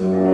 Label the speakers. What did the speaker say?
Speaker 1: Mm-hmm.